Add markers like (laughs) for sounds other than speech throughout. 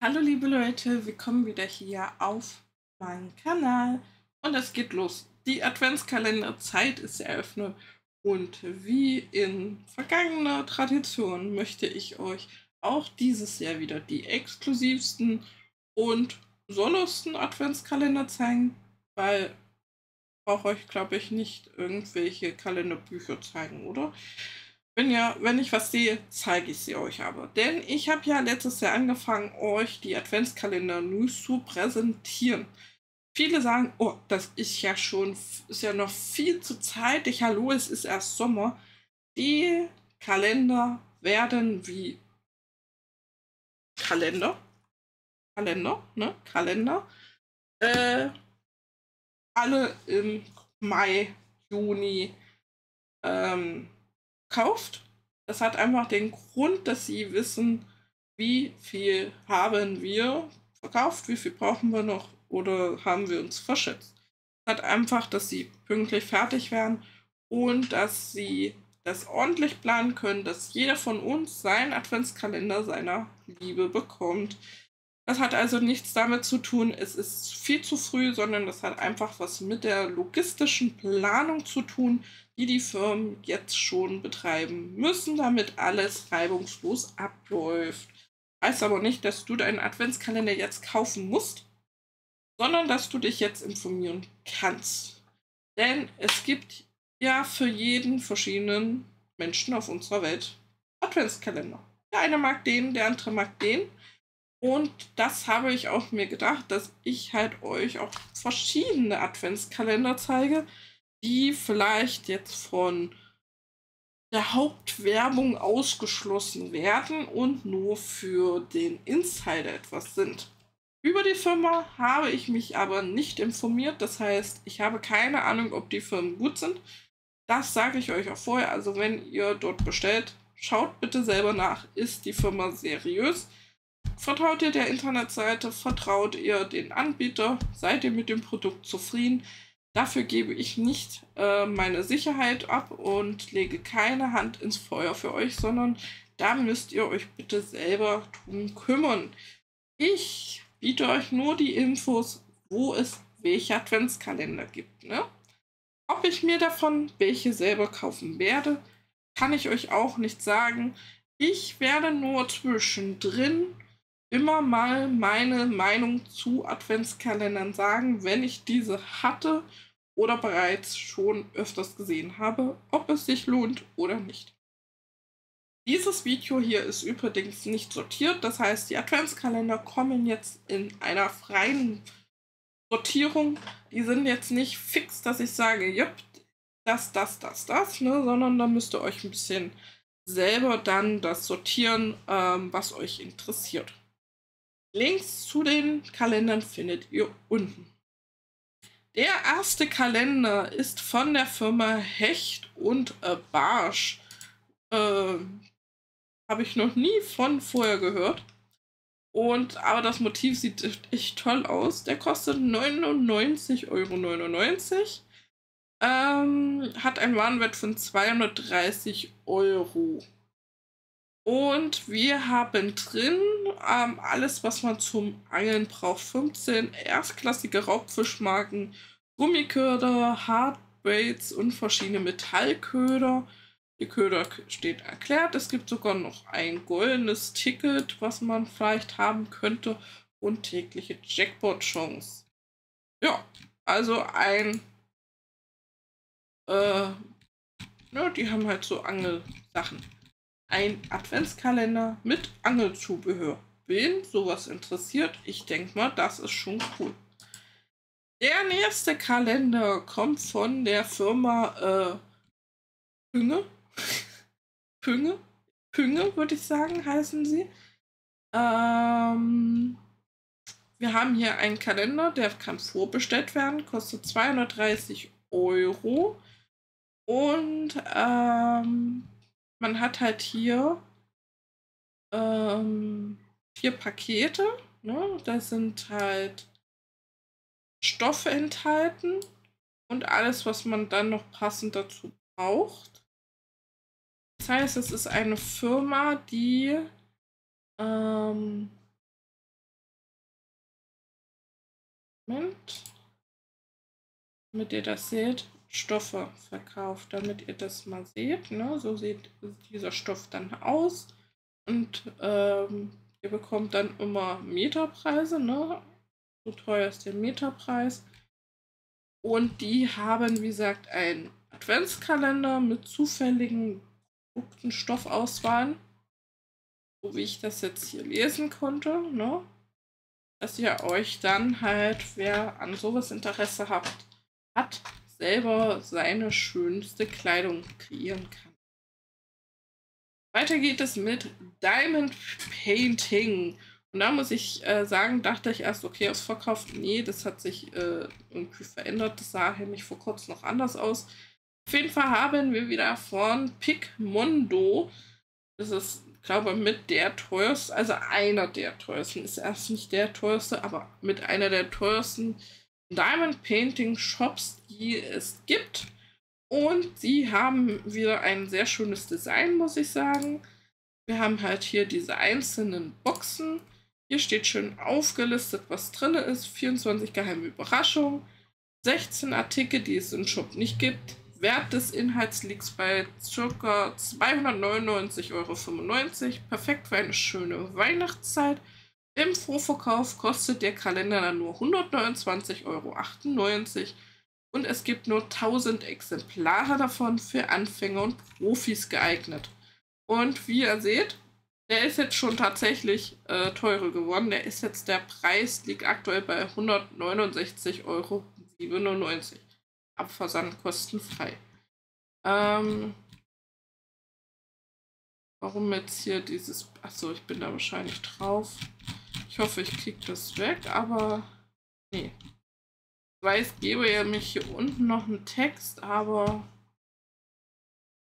Hallo liebe Leute, willkommen wieder hier auf meinem Kanal und es geht los. Die Adventskalenderzeit ist eröffnet und wie in vergangener Tradition möchte ich euch auch dieses Jahr wieder die exklusivsten und sondersten Adventskalender zeigen, weil ich brauche euch glaube ich nicht irgendwelche Kalenderbücher zeigen, oder? Wenn, ja, wenn ich was sehe, zeige ich sie euch aber. Denn ich habe ja letztes Jahr angefangen, euch die Adventskalender News zu präsentieren. Viele sagen, oh, das ist ja schon, ist ja noch viel zu zeitig. Hallo, es ist erst Sommer. Die Kalender werden wie Kalender, Kalender, ne, Kalender, äh, alle im Mai, Juni, ähm, kauft. Das hat einfach den Grund, dass sie wissen, wie viel haben wir verkauft, wie viel brauchen wir noch oder haben wir uns verschätzt. Hat einfach, dass sie pünktlich fertig werden und dass sie das ordentlich planen können, dass jeder von uns seinen Adventskalender seiner Liebe bekommt. Das hat also nichts damit zu tun, es ist viel zu früh, sondern das hat einfach was mit der logistischen Planung zu tun, die die Firmen jetzt schon betreiben müssen, damit alles reibungslos abläuft. Heißt aber nicht, dass du deinen Adventskalender jetzt kaufen musst, sondern dass du dich jetzt informieren kannst. Denn es gibt ja für jeden verschiedenen Menschen auf unserer Welt Adventskalender. Der eine mag den, der andere mag den. Und das habe ich auch mir gedacht, dass ich halt euch auch verschiedene Adventskalender zeige, die vielleicht jetzt von der Hauptwerbung ausgeschlossen werden und nur für den Insider etwas sind. Über die Firma habe ich mich aber nicht informiert. Das heißt, ich habe keine Ahnung, ob die Firmen gut sind. Das sage ich euch auch vorher. Also wenn ihr dort bestellt, schaut bitte selber nach. Ist die Firma seriös? Vertraut ihr der Internetseite? Vertraut ihr den Anbieter? Seid ihr mit dem Produkt zufrieden? Dafür gebe ich nicht äh, meine Sicherheit ab und lege keine Hand ins Feuer für euch, sondern da müsst ihr euch bitte selber drum kümmern. Ich biete euch nur die Infos, wo es welche Adventskalender gibt. Ne? Ob ich mir davon welche selber kaufen werde, kann ich euch auch nicht sagen. Ich werde nur zwischendrin immer mal meine Meinung zu Adventskalendern sagen, wenn ich diese hatte oder bereits schon öfters gesehen habe, ob es sich lohnt oder nicht. Dieses Video hier ist übrigens nicht sortiert, das heißt, die Adventskalender kommen jetzt in einer freien Sortierung. Die sind jetzt nicht fix, dass ich sage, jupp, das, das, das, das, ne, sondern da müsst ihr euch ein bisschen selber dann das sortieren, ähm, was euch interessiert. Links zu den Kalendern findet ihr unten. Der erste Kalender ist von der Firma Hecht und Barsch. Äh, Habe ich noch nie von vorher gehört. Und aber das Motiv sieht echt toll aus. Der kostet 99,99 Euro. Ähm, hat einen Warenwert von 230 Euro. Und wir haben drin ähm, alles, was man zum Angeln braucht. 15 erstklassige Raubfischmarken, Gummiköder, Hardbaits und verschiedene Metallköder. Die Köder steht erklärt. Es gibt sogar noch ein goldenes Ticket, was man vielleicht haben könnte. Und tägliche Jackpot-Chance. Ja, also ein. Äh, ja, die haben halt so Angelsachen ein Adventskalender mit Angelzubehör. Wen sowas interessiert, ich denke mal, das ist schon cool. Der nächste Kalender kommt von der Firma äh, Pünge. (laughs) Pünge? Pünge, würde ich sagen, heißen sie. Ähm, wir haben hier einen Kalender, der kann vorbestellt werden, kostet 230 Euro. Und ähm, man hat halt hier ähm, vier Pakete. Ne? Da sind halt Stoffe enthalten und alles, was man dann noch passend dazu braucht. Das heißt, es ist eine Firma, die ähm, Moment, damit ihr das seht, Stoffe verkauft, damit ihr das mal seht. Ne? So sieht dieser Stoff dann aus. Und ähm, ihr bekommt dann immer Meterpreise. Ne? So teuer ist der Meterpreis. Und die haben, wie gesagt, einen Adventskalender mit zufälligen gedruckten Stoffauswahlen. So wie ich das jetzt hier lesen konnte. Ne? Dass ihr euch dann halt, wer an sowas Interesse habt, hat, selber seine schönste Kleidung kreieren kann. Weiter geht es mit Diamond Painting. Und da muss ich äh, sagen, dachte ich erst, okay, ausverkauft. Nee, das hat sich äh, irgendwie verändert. Das sah nämlich vor kurzem noch anders aus. Auf jeden Fall haben wir wieder von Picmondo. Das ist, glaube ich, mit der teuerste, also einer der teuersten. Ist erst nicht der teuerste, aber mit einer der teuersten Diamond Painting Shops, die es gibt. Und sie haben wieder ein sehr schönes Design, muss ich sagen. Wir haben halt hier diese einzelnen Boxen. Hier steht schön aufgelistet, was drin ist. 24 geheime Überraschungen. 16 Artikel, die es im Shop nicht gibt. Wert des Inhalts liegt bei ca. 299,95 Euro. Perfekt für eine schöne Weihnachtszeit. Im Vorverkauf kostet der Kalender dann nur 129,98 Euro und es gibt nur 1000 Exemplare davon für Anfänger und Profis geeignet. Und wie ihr seht, der ist jetzt schon tatsächlich äh, teurer geworden. Der ist jetzt, der Preis liegt aktuell bei 169,97 Euro. Abversand kostenfrei. Ähm, warum jetzt hier dieses. Achso, ich bin da wahrscheinlich drauf. Ich hoffe, ich kriege das weg, aber nee. Ich weiß, gebe ja mich hier unten noch einen Text, aber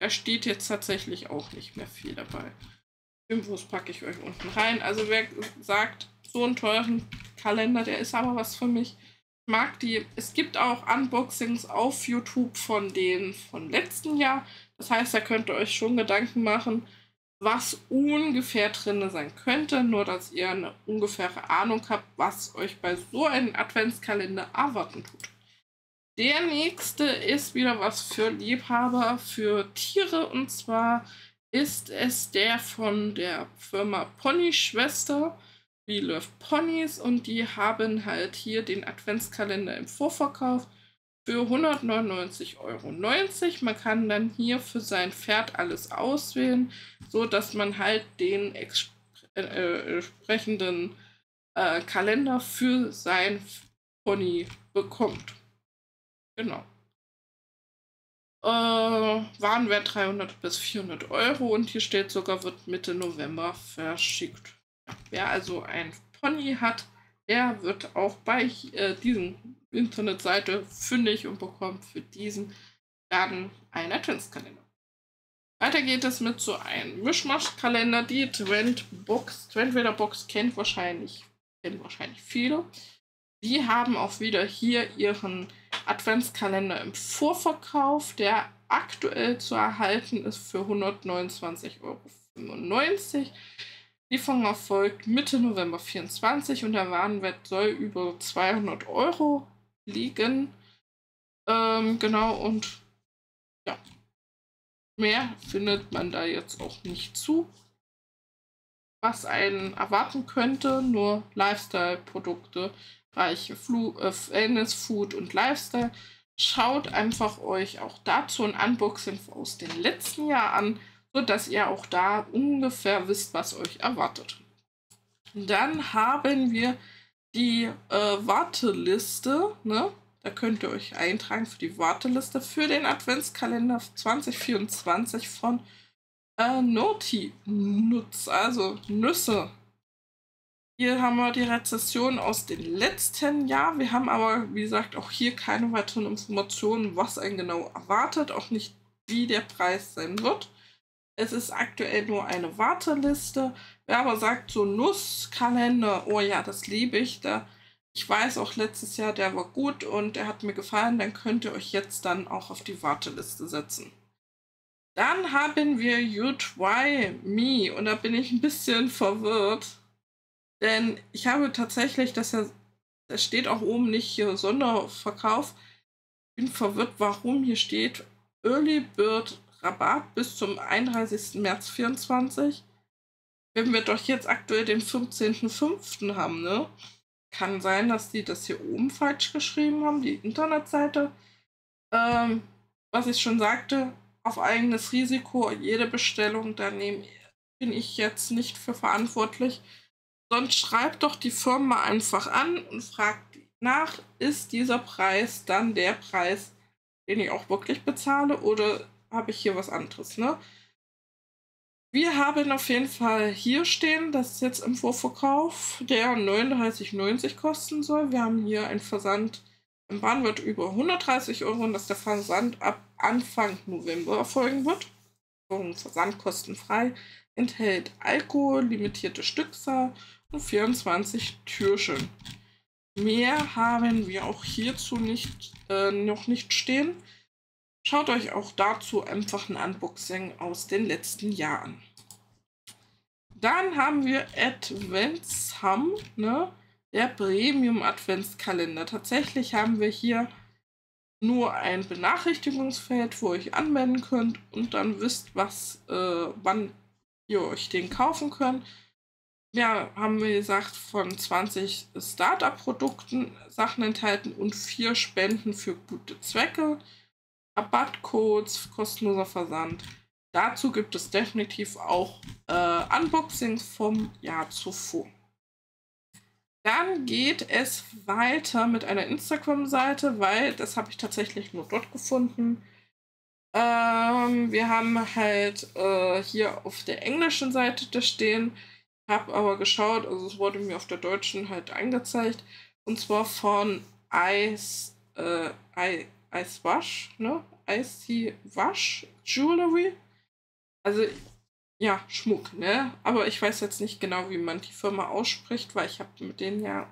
da steht jetzt tatsächlich auch nicht mehr viel dabei. Infos packe ich euch unten rein. Also wer sagt, so einen teuren Kalender, der ist aber was für mich. Ich mag die. Es gibt auch Unboxings auf YouTube von denen von letzten Jahr. Das heißt, da könnt ihr euch schon Gedanken machen, was ungefähr drin sein könnte, nur dass ihr eine ungefähre Ahnung habt, was euch bei so einem Adventskalender erwarten tut. Der nächste ist wieder was für Liebhaber, für Tiere und zwar ist es der von der Firma Pony Schwester. We Love Ponys und die haben halt hier den Adventskalender im Vorverkauf für 199,90 Euro. Man kann dann hier für sein Pferd alles auswählen, so dass man halt den äh, äh, entsprechenden äh, Kalender für sein Pony bekommt. Genau. Äh, Warenwert 300 bis 400 Euro und hier steht sogar, wird Mitte November verschickt. Wer also ein Pony hat, der wird auch bei äh, diesen Internetseite fündig und bekommt für diesen dann einen Adventskalender. Weiter geht es mit so einem Mischmaschkalender. Die Trendbox, Trendweather Box kennt wahrscheinlich, kennen wahrscheinlich viele. Die haben auch wieder hier ihren Adventskalender im Vorverkauf, der aktuell zu erhalten ist für 129,95 Euro. Lieferung erfolgt Mitte November 24 und der Warenwert soll über 200 Euro liegen. Ähm, genau, und ja, mehr findet man da jetzt auch nicht zu. Was einen erwarten könnte, nur Lifestyle-Produkte, reiche Flu äh, Fitness, Food und Lifestyle. Schaut einfach euch auch dazu ein Unboxing aus dem letzten Jahr an, sodass ihr auch da ungefähr wisst, was euch erwartet. Dann haben wir die äh, Warteliste. Ne? Da könnt ihr euch eintragen für die Warteliste für den Adventskalender 2024 von äh, Noti Nutz, also Nüsse. Hier haben wir die Rezession aus dem letzten Jahr. Wir haben aber, wie gesagt, auch hier keine weiteren Informationen, was einen genau erwartet, auch nicht, wie der Preis sein wird. Es ist aktuell nur eine Warteliste. Wer aber sagt, so Nusskalender, oh ja, das liebe ich, da ich weiß auch letztes Jahr, der war gut und der hat mir gefallen, dann könnt ihr euch jetzt dann auch auf die Warteliste setzen. Dann haben wir You Try Me und da bin ich ein bisschen verwirrt, denn ich habe tatsächlich das ja es steht auch oben nicht hier Sonderverkauf. Bin verwirrt, warum hier steht Early Bird Rabatt bis zum 31. März 24. Wenn wir doch jetzt aktuell den 15.05. haben, ne? Kann sein, dass die das hier oben falsch geschrieben haben, die Internetseite. Ähm, was ich schon sagte, auf eigenes Risiko, jede Bestellung, da bin ich jetzt nicht für verantwortlich. Sonst schreibt doch die Firma einfach an und fragt nach, ist dieser Preis dann der Preis, den ich auch wirklich bezahle oder habe ich hier was anderes, ne? Wir haben auf jeden Fall hier stehen, dass es jetzt im Vorverkauf der 39,90 kosten soll. Wir haben hier einen Versand im Bahnwert über 130 Euro und dass der Versand ab Anfang November erfolgen wird. Versand kostenfrei, enthält Alkohol, limitierte Stückzahl und 24 Türchen. Mehr haben wir auch hierzu nicht, äh, noch nicht stehen. Schaut euch auch dazu einfach ein Unboxing aus den letzten Jahren. Dann haben wir Adventsham, ne? der Premium Adventskalender. Tatsächlich haben wir hier nur ein Benachrichtigungsfeld, wo ihr euch anmelden könnt und dann wisst, was, äh, wann ihr euch den kaufen könnt. Ja, haben wir gesagt, von 20 Startup-Produkten Sachen enthalten und vier Spenden für gute Zwecke. Rabattcodes, kostenloser Versand. Dazu gibt es definitiv auch äh, Unboxings vom Jahr zuvor. Dann geht es weiter mit einer Instagram-Seite, weil das habe ich tatsächlich nur dort gefunden. Ähm, wir haben halt äh, hier auf der englischen Seite das stehen, habe aber geschaut, also es wurde mir auf der deutschen halt angezeigt, und zwar von Ice, äh, Ice Wash, ne? Ice Wash Jewelry. Also ja, Schmuck, ne? Aber ich weiß jetzt nicht genau, wie man die Firma ausspricht, weil ich habe mit denen ja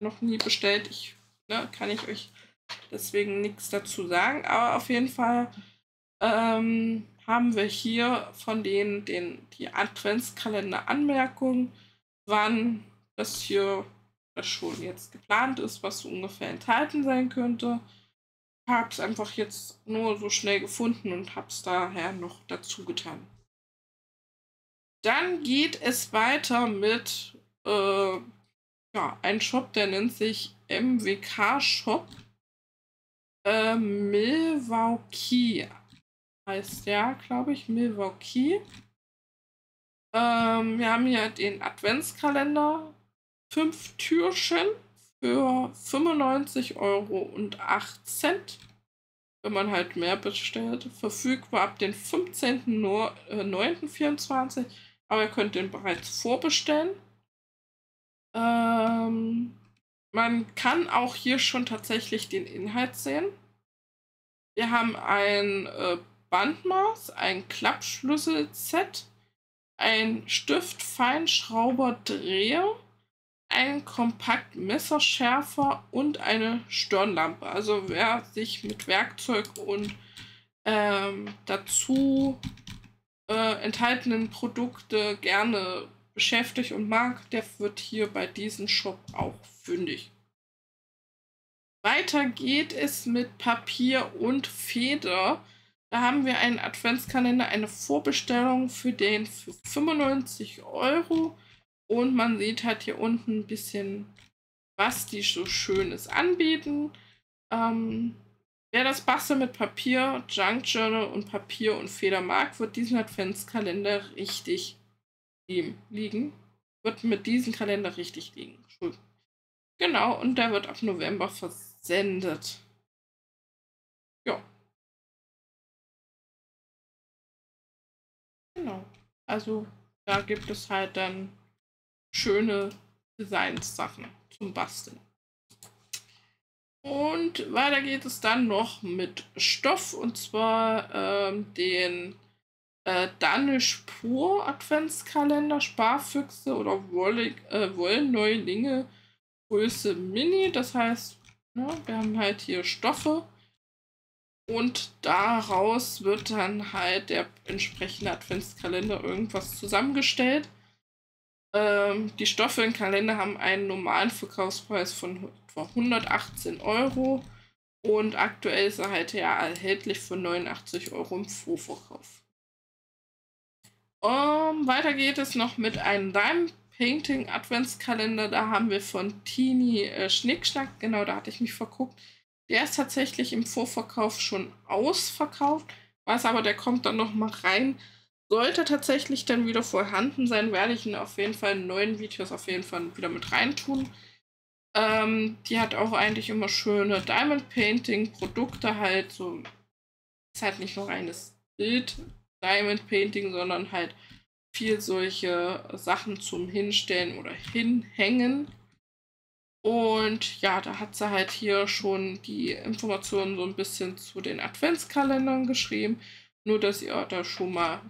noch nie bestellt. Ich ne, kann ich euch deswegen nichts dazu sagen. Aber auf jeden Fall ähm, haben wir hier von denen den, die Adventskalender-Anmerkung, wann das hier das schon jetzt geplant ist, was so ungefähr enthalten sein könnte. Habe es einfach jetzt nur so schnell gefunden und habe es daher noch dazu getan. Dann geht es weiter mit äh, ja, einem Shop, der nennt sich MWK Shop. Äh, Milwaukee heißt der, glaube ich, Milwaukee. Ähm, wir haben hier den Adventskalender. Fünf Türchen für 95 Euro und 8 Cent. Wenn man halt mehr bestellt. Verfügbar ab den 15.09.24 aber ihr könnt den bereits vorbestellen. Ähm, man kann auch hier schon tatsächlich den Inhalt sehen. Wir haben ein äh, Bandmaß, ein Klappschlüssel-Set, ein Stift Feinschrauber Dreher, ein kompakt Messerschärfer und eine Stirnlampe. Also wer sich mit Werkzeug und ähm, dazu äh, enthaltenen Produkte gerne beschäftigt und mag, der wird hier bei diesem Shop auch fündig. Weiter geht es mit Papier und Feder. Da haben wir einen Adventskalender, eine Vorbestellung für den für 95 Euro. Und man sieht halt hier unten ein bisschen, was die so Schönes anbieten. Ähm, Wer das Basteln mit Papier, Junk Journal und Papier und Feder mag, wird diesen Adventskalender richtig liegen. Wird mit diesem Kalender richtig liegen. Genau, und der wird ab November versendet. Ja. Genau. Also da gibt es halt dann schöne Designs-Sachen zum Basteln. Und weiter geht es dann noch mit Stoff und zwar ähm, den äh, Danish Pur Adventskalender, Sparfüchse oder Wolle, äh, Wollneulinge Größe Mini. Das heißt, ne, wir haben halt hier Stoffe und daraus wird dann halt der entsprechende Adventskalender irgendwas zusammengestellt. Ähm, die Stoffelkalender haben einen normalen Verkaufspreis von etwa 118 Euro und aktuell ist er halt ja erhältlich für 89 Euro im Vorverkauf. Um, weiter geht es noch mit einem Diamond Painting Adventskalender. Da haben wir von Teeny äh, Schnickschnack. Genau, da hatte ich mich verguckt. Der ist tatsächlich im Vorverkauf schon ausverkauft. Weiß aber, der kommt dann noch mal rein. Sollte tatsächlich dann wieder vorhanden sein, werde ich ihn auf jeden Fall in neuen Videos auf jeden Fall wieder mit reintun. Ähm, die hat auch eigentlich immer schöne Diamond Painting Produkte halt so. Ist halt nicht nur reines Bild Diamond Painting, sondern halt viel solche Sachen zum Hinstellen oder Hinhängen. Und ja, da hat sie halt hier schon die Informationen so ein bisschen zu den Adventskalendern geschrieben. Nur, dass ihr da schon mal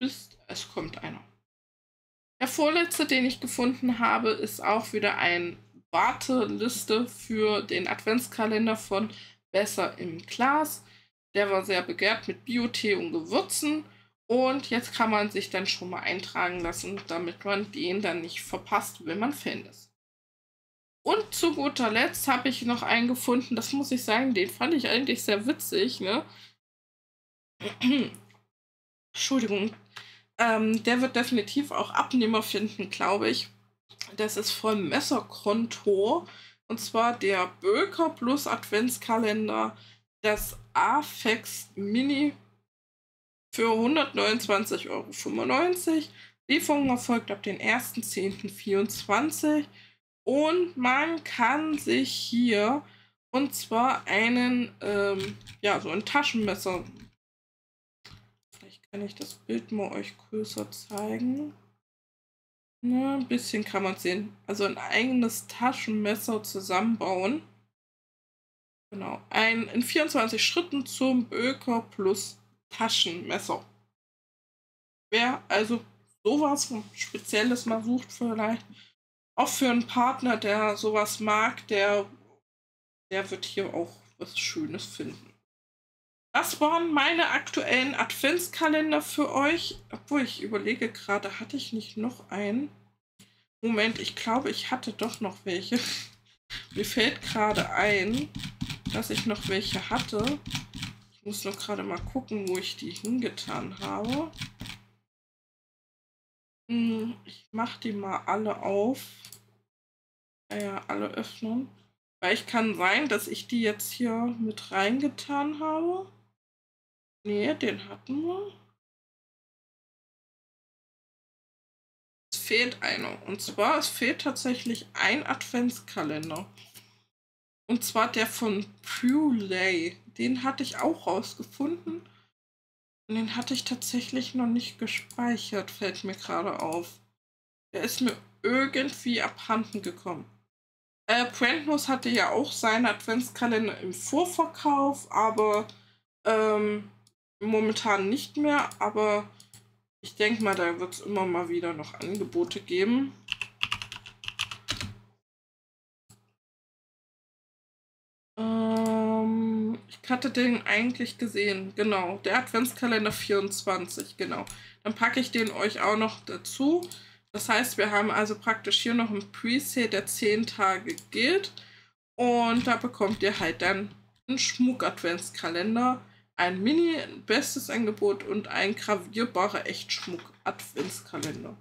wisst, es kommt einer. Der vorletzte, den ich gefunden habe, ist auch wieder eine Warteliste für den Adventskalender von Besser im Glas. Der war sehr begehrt mit Biotee und Gewürzen. Und jetzt kann man sich dann schon mal eintragen lassen, damit man den dann nicht verpasst, wenn man Fan ist. Und zu guter Letzt habe ich noch einen gefunden, das muss ich sagen, den fand ich eigentlich sehr witzig, ne? Entschuldigung. Ähm, der wird definitiv auch Abnehmer finden, glaube ich. Das ist von Messerkonto. Und zwar der Böker Plus Adventskalender, das Afex Mini für 129,95 Euro. Lieferung erfolgt ab dem 1.10.24. Und man kann sich hier und zwar einen, ähm, ja, so ein Taschenmesser. Kann ich das Bild mal euch größer zeigen. Na, ein bisschen kann man sehen. Also ein eigenes Taschenmesser zusammenbauen. Genau. Ein in 24 Schritten zum Böker plus Taschenmesser. Wer also sowas Spezielles mal sucht, vielleicht auch für einen Partner, der sowas mag, der, der wird hier auch was Schönes finden. Das waren meine aktuellen Adventskalender für euch. Obwohl ich überlege gerade, hatte ich nicht noch einen? Moment, ich glaube, ich hatte doch noch welche. (laughs) Mir fällt gerade ein, dass ich noch welche hatte. Ich muss noch gerade mal gucken, wo ich die hingetan habe. Hm, ich mache die mal alle auf. Ja, alle öffnen. Weil ich kann sein, dass ich die jetzt hier mit reingetan habe. Nee, den hatten wir. Es fehlt einer. Und zwar, es fehlt tatsächlich ein Adventskalender. Und zwar der von Puley. Den hatte ich auch rausgefunden. Und den hatte ich tatsächlich noch nicht gespeichert, fällt mir gerade auf. Der ist mir irgendwie abhanden gekommen. Äh, Brandnose hatte ja auch seinen Adventskalender im Vorverkauf, aber ähm, momentan nicht mehr. Aber ich denke mal, da wird es immer mal wieder noch Angebote geben. hatte den eigentlich gesehen. Genau, der Adventskalender 24, genau. Dann packe ich den euch auch noch dazu. Das heißt, wir haben also praktisch hier noch ein Preset, der 10 Tage gilt. Und da bekommt ihr halt dann einen Schmuck-Adventskalender, ein Mini-Bestes Angebot und ein gravierbarer Echtschmuck-Adventskalender.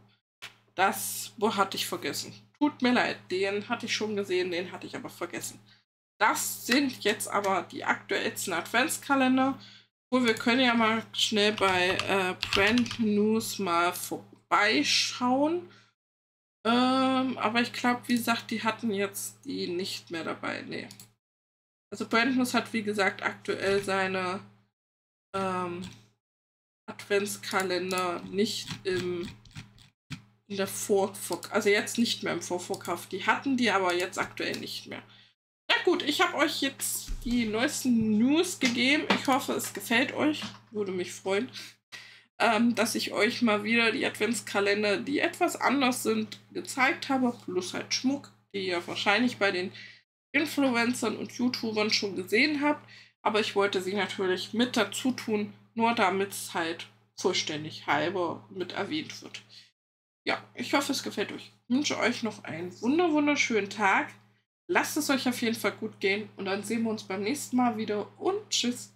Das wo hatte ich vergessen. Tut mir leid, den hatte ich schon gesehen, den hatte ich aber vergessen. Das sind jetzt aber die aktuellsten Adventskalender. Wo wir können ja mal schnell bei äh, Brand News mal vorbeischauen. Ähm, aber ich glaube, wie gesagt, die hatten jetzt die nicht mehr dabei. Nee. Also Brand News hat, wie gesagt, aktuell seine ähm, Adventskalender nicht im in der Vorverkauf, also jetzt nicht mehr im Vorverkauf. Die hatten die aber jetzt aktuell nicht mehr. Na gut, ich habe euch jetzt die neuesten News gegeben. Ich hoffe, es gefällt euch. Würde mich freuen, ähm, dass ich euch mal wieder die Adventskalender, die etwas anders sind, gezeigt habe. Plus halt Schmuck, die ihr wahrscheinlich bei den Influencern und YouTubern schon gesehen habt. Aber ich wollte sie natürlich mit dazu tun, nur damit es halt vollständig halber mit erwähnt wird. ja, ich hoffe, es gefällt euch. Ich wünsche euch noch einen wunder wunderschönen Tag. Lasst es euch auf jeden Fall gut gehen und dann sehen wir uns beim nächsten Mal wieder und tschüss.